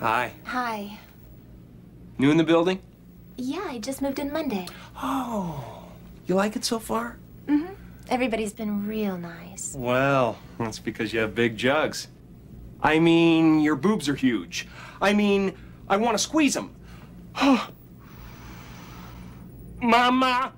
Hi. Hi. New in the building? Yeah, I just moved in Monday. Oh. You like it so far? Mm-hmm. Everybody's been real nice. Well, that's because you have big jugs. I mean, your boobs are huge. I mean, I want to squeeze them. Mama!